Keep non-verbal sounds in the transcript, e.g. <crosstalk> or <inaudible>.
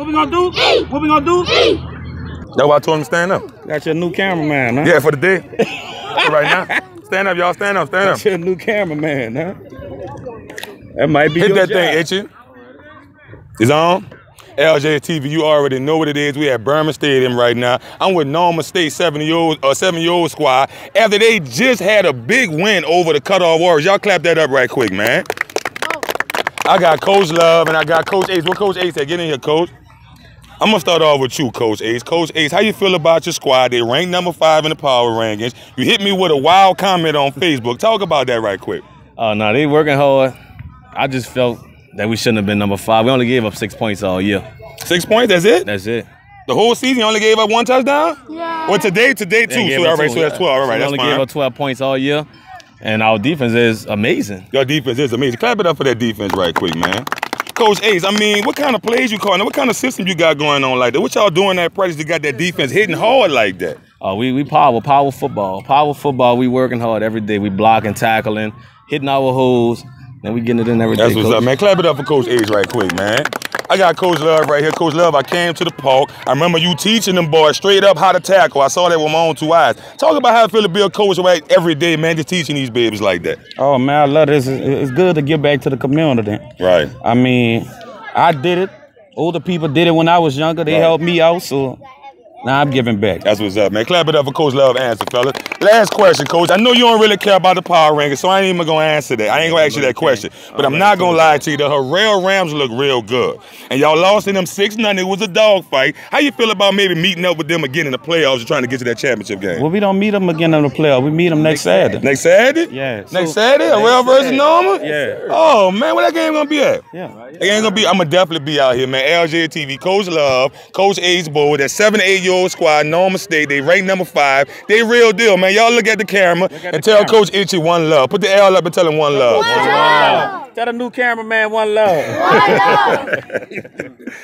What we gonna do? What we gonna do? That's why I told him to stand up. Got your new cameraman, huh? Yeah, for the day. Right now. Stand up, y'all. Stand up. Stand up. Got your new cameraman, huh? That might be Hit your that job. thing, itchy. It's on. LJ TV, you already know what it is. We at Behrman Stadium right now. I'm with Norman State seven year old uh, seven year old squad. After they just had a big win over the Cutoff Warriors. Y'all clap that up right quick, man. I got Coach Love and I got Coach Ace. What Coach Ace said? Get in here, Coach. I'm gonna start off with you, Coach Ace. Coach Ace, how you feel about your squad? They ranked number five in the power rankings. You hit me with a wild comment on Facebook. Talk about that right quick. Uh, oh no, they working hard. I just felt that we shouldn't have been number five. We only gave up six points all year. Six points, that's it? That's it. The whole season you only gave up one touchdown? Yeah. Well, today, today They two. So, up all right, two, so that's yeah. 12. All So we that's only fine. gave up 12 points all year, and our defense is amazing. Your defense is amazing. Clap it up for that defense right quick, man. Coach Ace, I mean, what kind of plays you calling? What kind of system you got going on like that? What y'all doing at practice to got that defense hitting hard like that? Uh, we we power power football, power football. We working hard every day. We blocking, tackling, hitting our holes, and we getting it in every day. That's what's coach. up, man. Clap it up for Coach Ace right quick, man. I got Coach Love right here. Coach Love, I came to the park. I remember you teaching them boys straight up how to tackle. I saw that with my own two eyes. Talk about how it feel to be a coach right every day, man, just teaching these babies like that. Oh man, I love this. It's- It's good to give back to the community. Right. I mean, I did it. Older people did it when I was younger. They Right. helped me out, so now I'm giving back. That's what's up, man. Clap it up for Coach Love answer, fella. Last question, Coach. I know you don't really care about the power rankings, so I ain't even gonna answer that. I ain't gonna ask you that question. But I'm not gonna lie to you. The Harrell Rams look real good. And y'all lost in them 6 0 It was a dog fight. How you feel about maybe meeting up with them again in the playoffs and trying to get to that championship game? Well, we don't meet them again in the playoff. We meet them next Saturday. Next Saturday? Yeah. Next Saturday? Next Harrell versus Saturday. Norman? Yeah. Oh man, where that game gonna be at? Yeah. It ain't gonna be. I'm gonna definitely be out here, man. LJ TV, Coach Love, Coach Ace Bowl, that seven, eight year old squad, Norman State. They ranked number five. They real deal, man. Y'all look at the camera at and the tell camera. Coach Itchy one love. Put the L up and tell him one love. One love. Tell the new cameraman one love. <laughs>